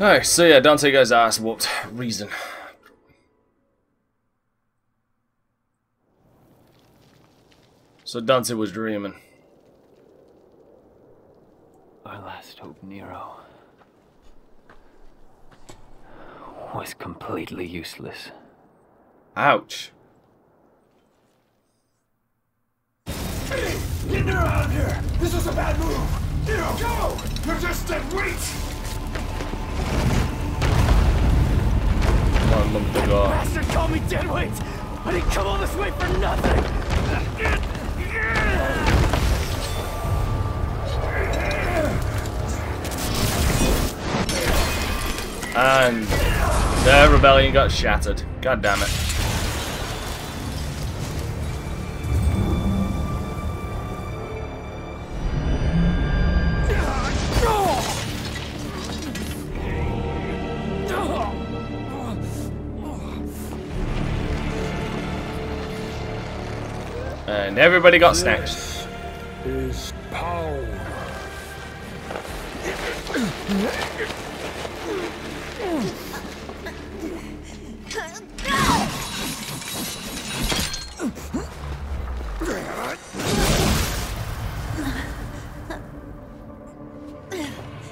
Alright, so yeah, Dante guy's ass whooped. Reason. So Dante was dreaming. Our last hope, Nero, was completely useless. Ouch. Hey, get Nero out of here! This is a bad move! Nero, go! You're just dead weight! On, lump the. Bastard called me dead weight! I didn't come all this way for nothing! And their rebellion got shattered. God damn it. And everybody got snatched. is power.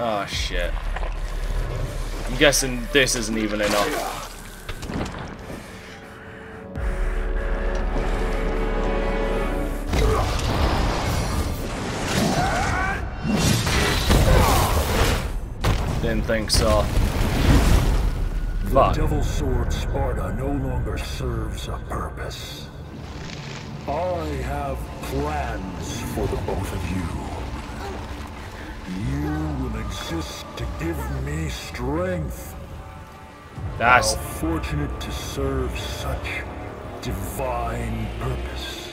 Oh shit. I'm guessing this isn't even enough. Didn't think so. The Fuck. Devil Sword Sparda no longer serves a purpose. I have plans for the both of you. You will exist to give me strength. That's How fortunate to serve such divine purpose.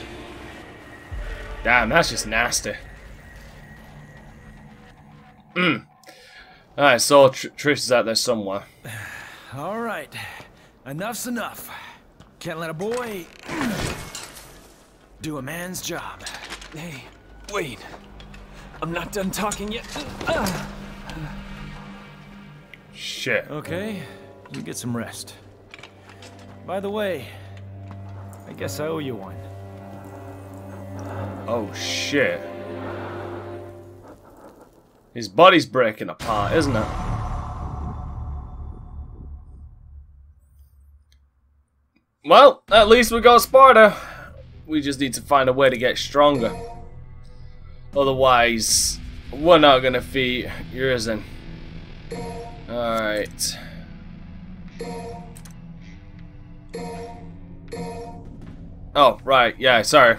damn. That's just nasty. Mm. All right, so Tr Trish is out there somewhere. All right. Enough's enough. Can't let a boy do a man's job. Hey, wait. I'm not done talking yet. Shit. Okay, you get some rest. By the way, I guess I owe you one. Oh shit. His body's breaking apart, isn't it? Well, at least we got Sparda. We just need to find a way to get stronger. Otherwise, we're not gonna defeat Urizen. Alright. Oh, right, yeah, sorry.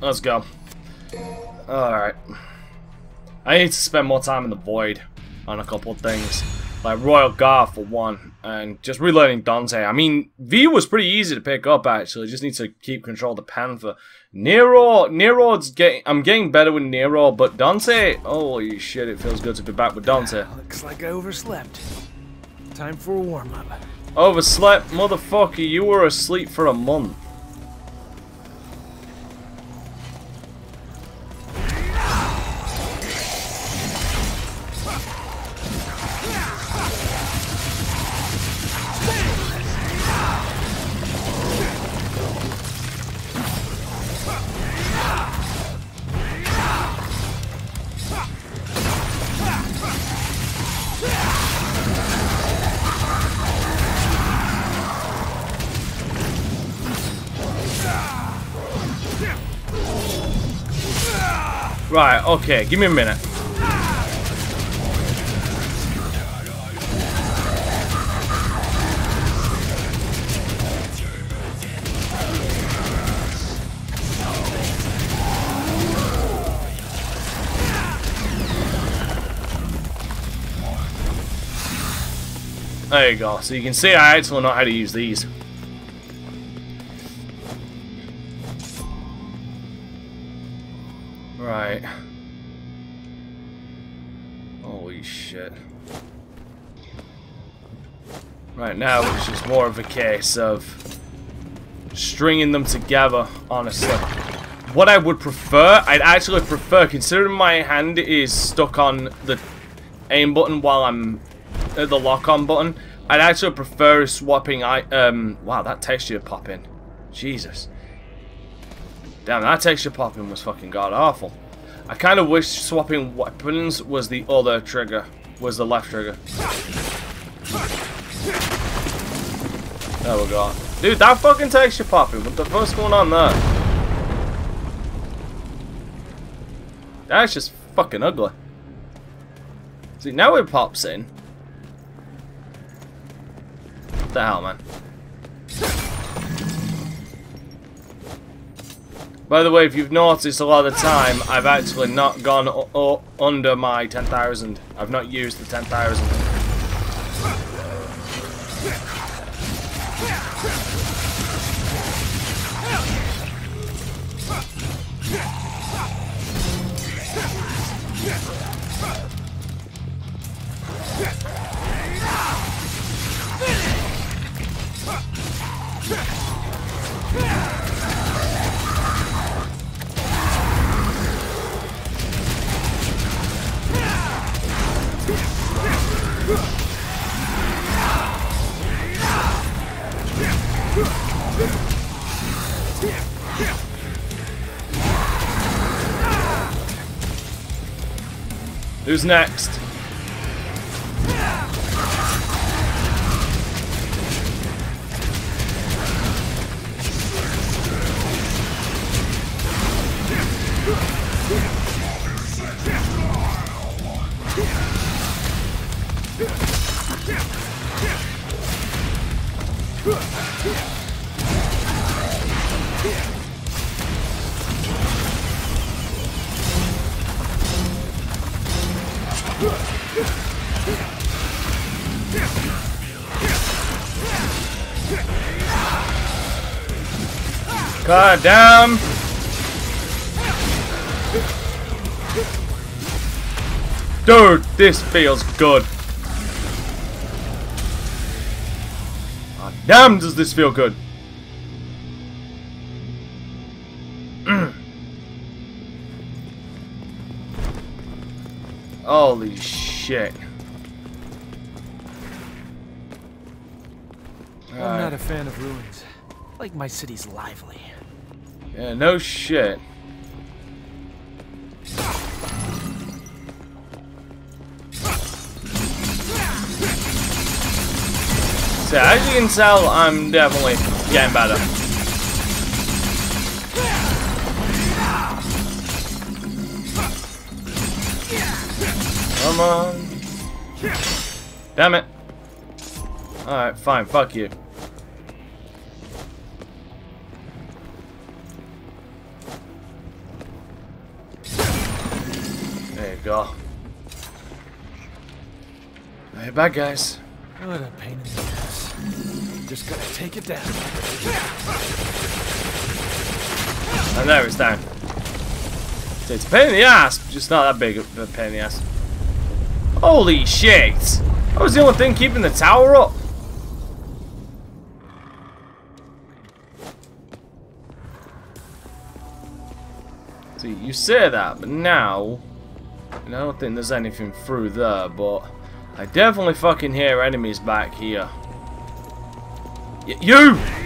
Let's go. Alright. I need to spend more time in the void on a couple of things. Like Royal Guard for one, and just relearning Dante. I mean, V was pretty easy to pick up actually. Just need to keep control of the Panther. Nero, Nero's getting. I'm getting better with Nero, but Dante. Holy shit! It feels good to be back with Dante. Looks like I overslept. Time for a warm-up. Overslept, motherfucker. You were asleep for a month. Right, okay, give me a minute. There you go. So you can see I actually know how to use these. Right now it's just more of a case of stringing them together, honestly. What I would prefer, I'd actually prefer, considering my hand is stuck on the aim button while I'm at the lock-on button. I'd actually prefer swapping I um wow that texture popping. Jesus. Damn that texture popping was fucking god awful. I kinda wish swapping weapons was the other trigger. Was the left trigger. There we go. Dude, that fucking texture popping. What the fuck's going on there? That's just fucking ugly. See, now it pops in. What the hell, man? By the way, if you've noticed a lot of the time, I've actually not gone under my 10,000. I've not used the 10,000. Who's next? God damn! Dude, this feels good. God damn does this feel good. Holy shit. I'm not a fan of ruins. Like my city's lively. Yeah, no shit. So as you can tell, I'm definitely getting better. Come on. Damn it. Alright, fine, fuck you. Go. Hey, bad guys. Oh, what a pain in the ass. Just gotta take it down. And there it's down. So it's a pain in the ass, just not that big of a pain in the ass. Holy shit! That was the only thing keeping the tower up. See, you say that, but now and I don't think there's anything through there, but I definitely fucking hear enemies back here. Y you!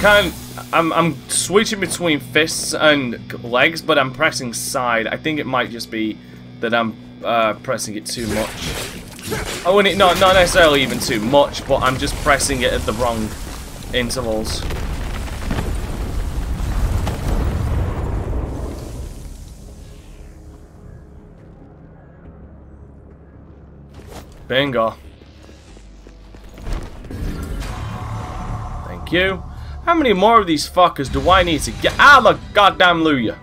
Kind I'm, I'm switching between fists and legs, but I'm pressing side. I think it might just be that I'm uh, pressing it too much. Oh, and it not not necessarily even too much, but I'm just pressing it at the wrong intervals. Bingo. Thank you. How many more of these fuckers do I need to get ah, out of goddamn Luya?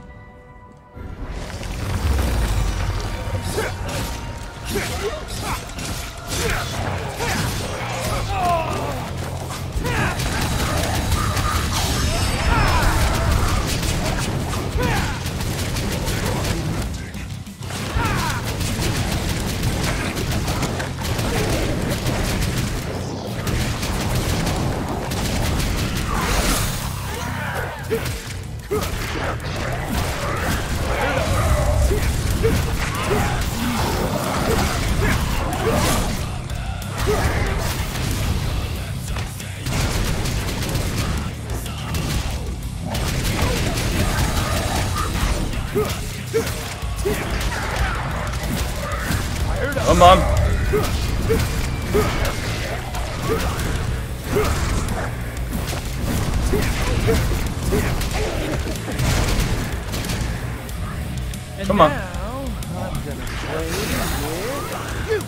And Come on. now, I'm gonna play with you.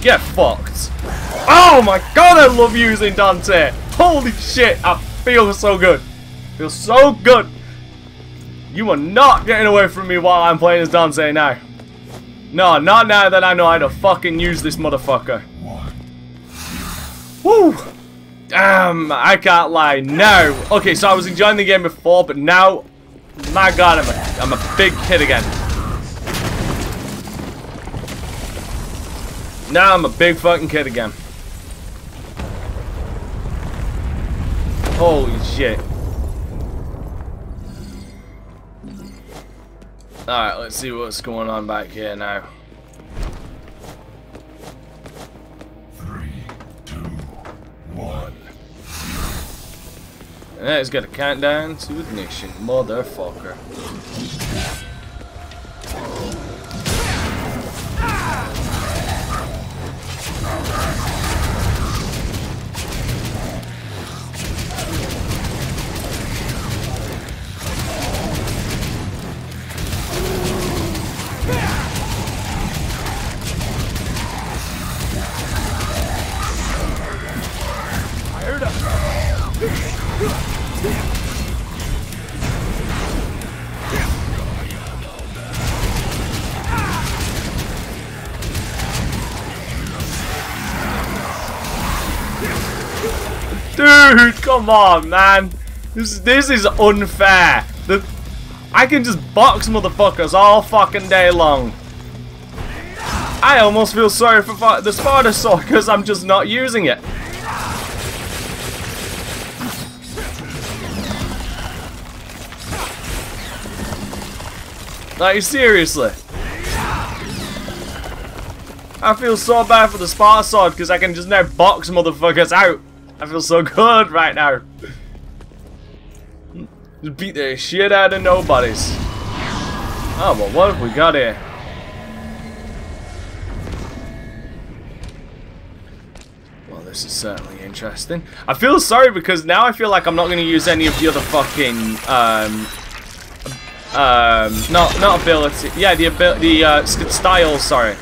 Get fucked. Oh my god, I love using Dante. Holy shit, I feel so good. Feel so good. You are not getting away from me while I'm playing as Dante now. No, not now that I know how to fucking use this motherfucker. Woo! Damn, I can't lie. Now, okay, so I was enjoying the game before, but now, my god, I'm a, I'm a big kid again. Now I'm a big fucking kid again. Holy shit. Alright, let's see what's going on back here now. Three, two, one. And it's got a countdown to ignition, motherfucker. Dude, come on, man. This this is unfair. The I can just box motherfuckers all fucking day long. I almost feel sorry for the Sparda sword because I'm just not using it. Like seriously. I feel so bad for the Sparda sword because I can just now box motherfuckers out. I feel so good right now. Just beat the shit out of nobodies. Oh, well, what have we got here? Well, this is certainly interesting. I feel sorry because now I feel like I'm not going to use any of the other fucking, um, um, not, not ability. Yeah, the ability, the, uh, st- styles, sorry.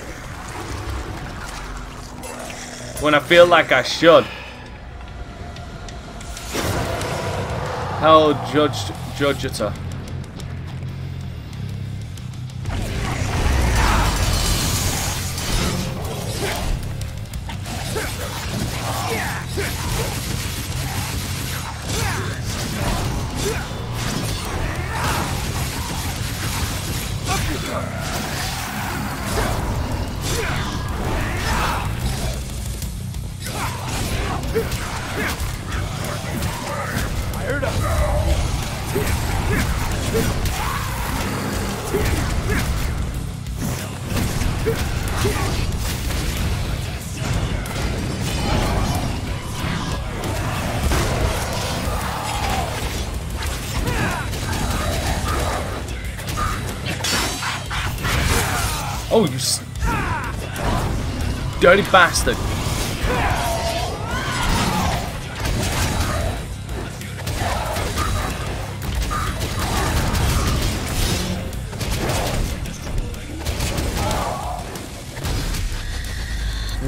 When I feel like I should. Hell, Judge Judecca. Oh, you dirty bastard.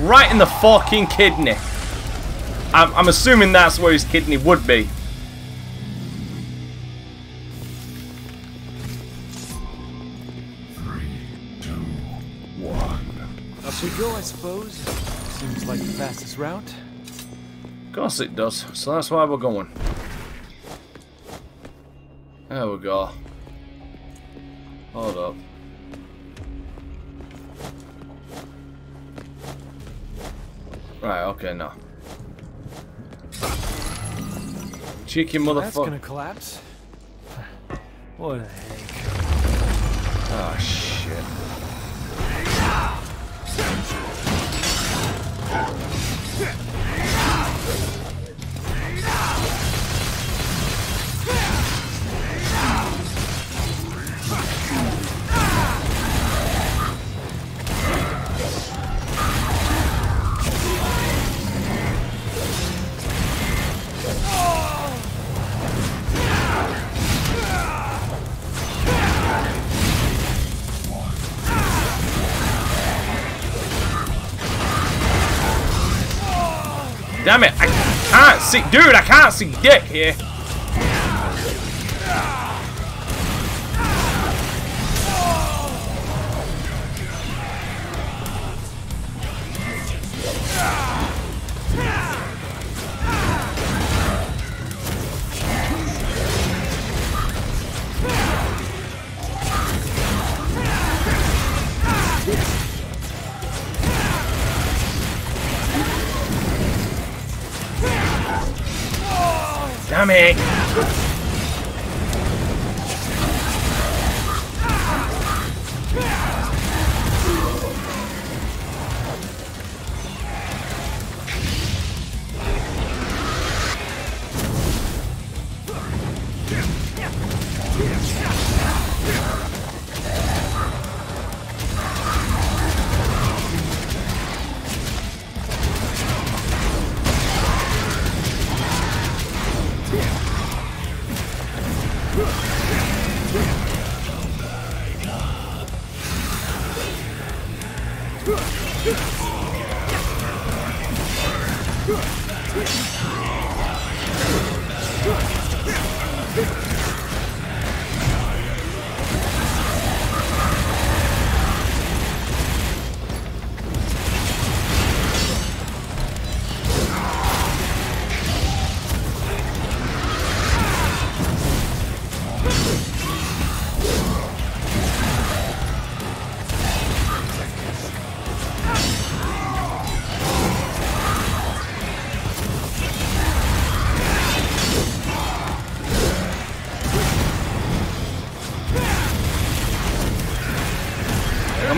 Right in the fucking kidney. I'm, I'm assuming that's where his kidney would be. Go, I suppose. Seems like the fastest route. Of course it does. So that's why we're going. There we go. Hold up. Right, okay, no. Cheeky motherfucker. That's gonna collapse. What the heck? Oh, shit. Thank. Damn it! I can't see, dude. I can't see dick here. Damn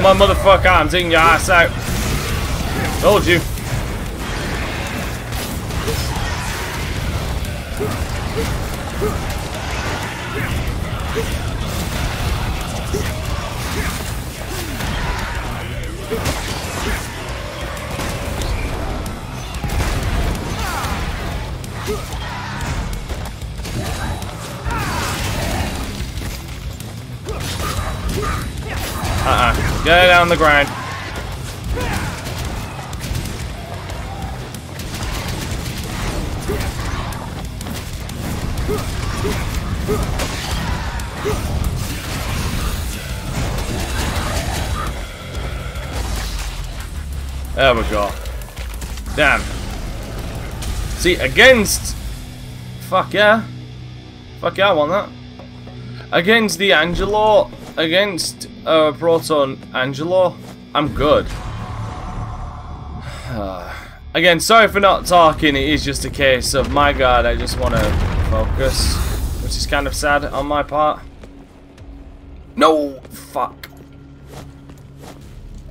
on, motherfucker, I'm taking your ass out. Told you. Get on the grind. There we go. Damn. See, against... Fuck yeah. Fuck yeah, I want that. Against the Angelo, against uh, Proto Angelo, I'm good. Again, sorry for not talking, it is just a case of, my god, I just want to focus, which is kind of sad on my part. No! Fuck.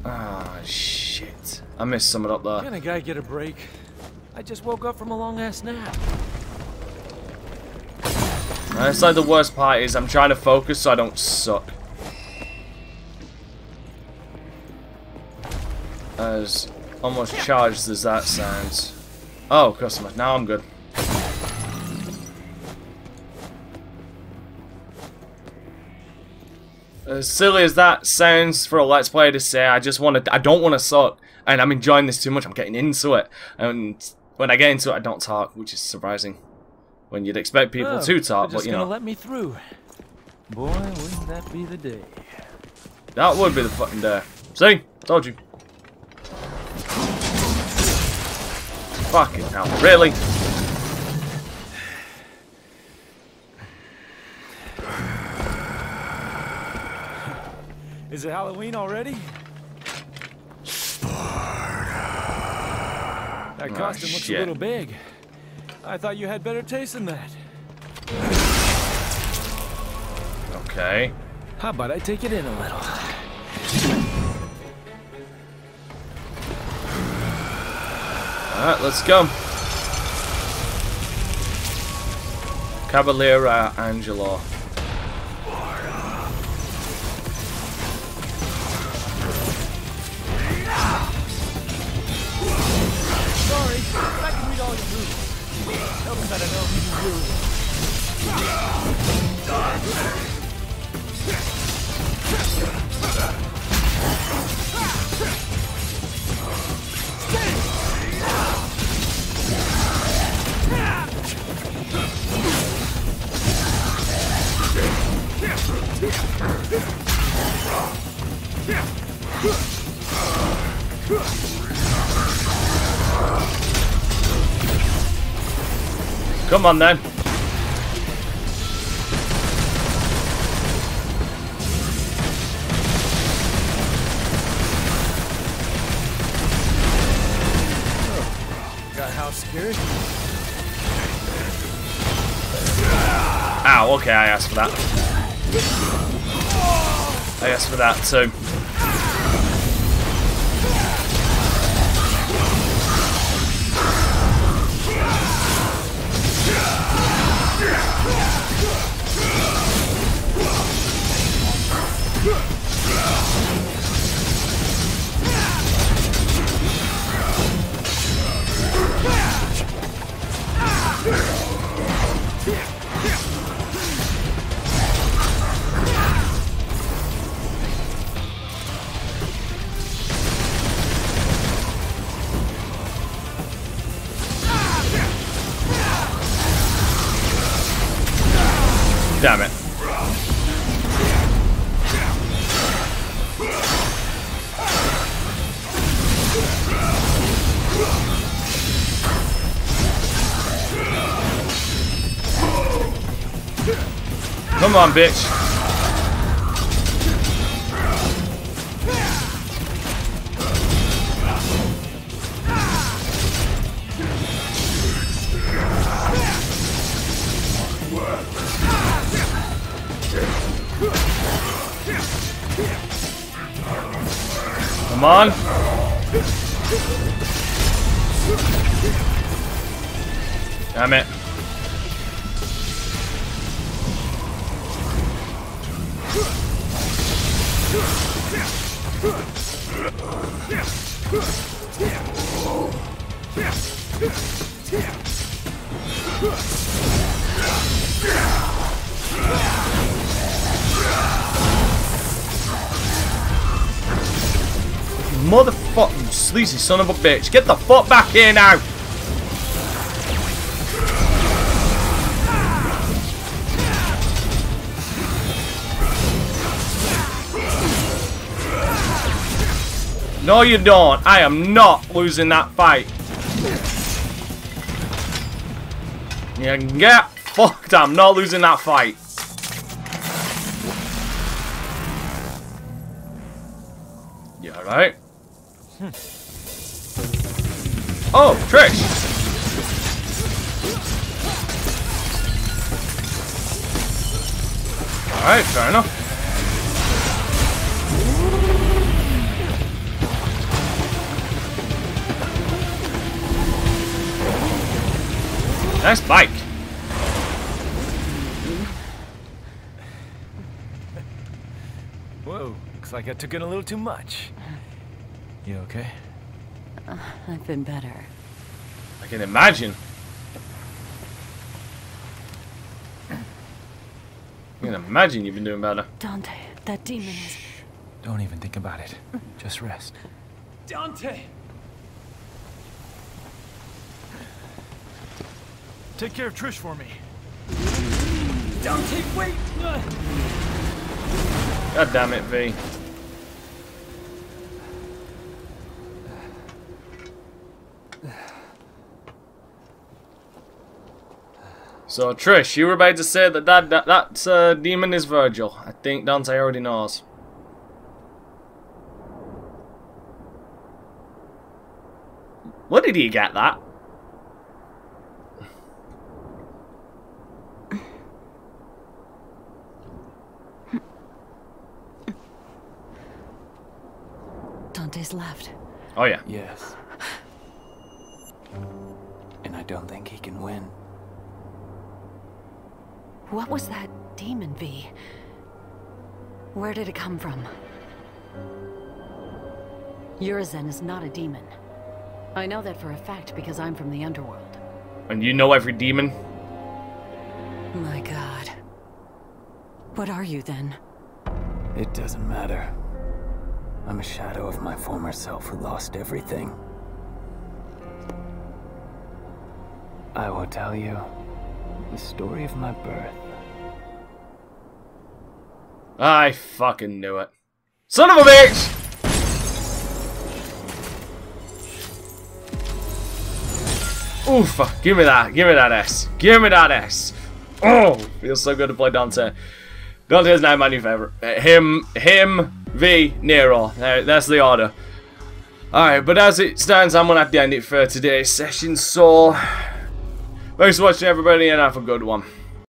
Ah, shit. I missed some up there. Can a guy get a break? I just woke up from a long ass nap. That's like the worst part is I'm trying to focus so I don't suck. As almost charged as that sounds. Oh, customer. Now I'm good. as silly as that sounds for a let's Player to say, I just want to. I don't want to suck, and I'm enjoying this too much. I'm getting into it, and when I get into it, I don't talk, which is surprising. When you'd expect people Oh, to talk, but you gonna know, let me through. Boy, wouldn't that be the day. that would be the fucking day. See, told you. Fucking hell, really? Is it Halloween already? That ah, costume looks a little big. I thought you had better taste than that. Okay. How about I take it in a little? Alright, let's go. Cavaliere Angelo. Come on then. Got house scared? Ow, okay, I asked for that. I asked for that too. Damn it. Come on, bitch. Come on. Damn it. Motherfucking sleazy son of a bitch. Get the fuck back here now. No, you don't. I am not losing that fight. You can get fucked. I'm not losing that fight. You alright? Oh, Trish! Alright, fair enough. Nice bike. Whoa, looks like I took in a little too much. You okay? I've been better. I can imagine. I can imagine you've been doing better. Dante, that demon is. Don't even think about it. Just rest. Dante! Take care of Trish for me. Dante, wait! Uh, God damn it, V. So Trish, you were about to say that that, that that uh, demon is Vergil. I think Dante already knows. Where did he get that? Dante's left. Oh yeah. Yes. And I don't think he can win. What was that demon, V? Where did it come from? Urizen is not a demon. I know that for a fact because I'm from the underworld. And you know every demon? My god. What are you then? It doesn't matter. I'm a shadow of my former self who lost everything. I will tell you the story of my birth. I fucking knew it. Son of a bitch! Oof, give me that, give me that S. Give me that S. Oh, feels so good to play Dante. Is now my new favourite. Uh, him, him, V, Nero. Uh, that's the order. Alright, but as it stands, I'm going to have to end it for today's session, so... Thanks for watching, everybody, and have a good one.